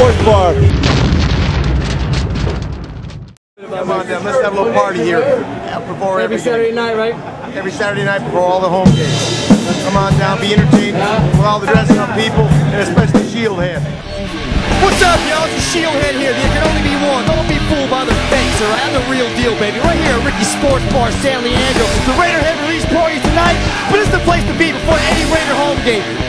sports bar. Come on down, let's have a little party here. Before every, every Saturday night, right? Every Saturday night before all the home games. Come on down, be entertained with all the dressing up people, and especially Shieldhead. What's up, y'all? It's Shieldhead here. There can only be one. Don't be fooled by the fakes, alright? I'm the real deal, baby. Right here at Ricky Sports Bar, San Leandro. The Raider Head release party tonight, but it's the place to be before any Raider home game.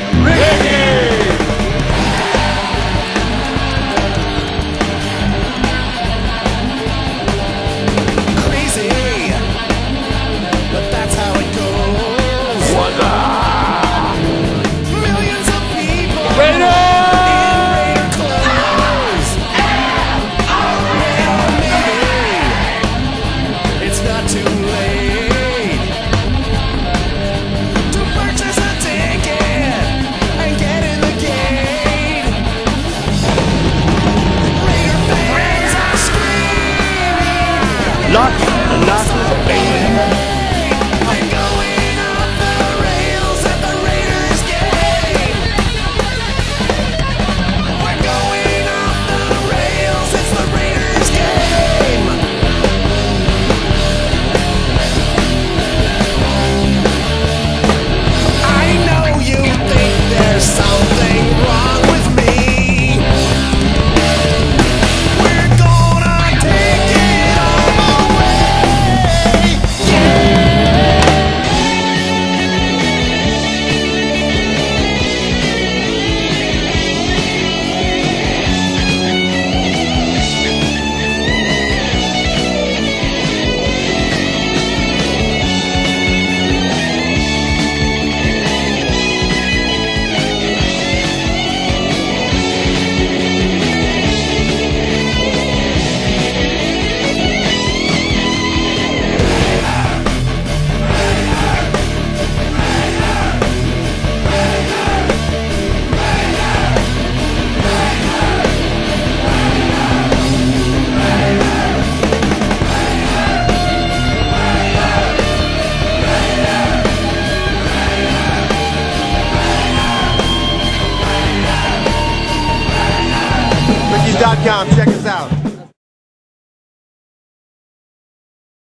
Screaming. Knox Check us out.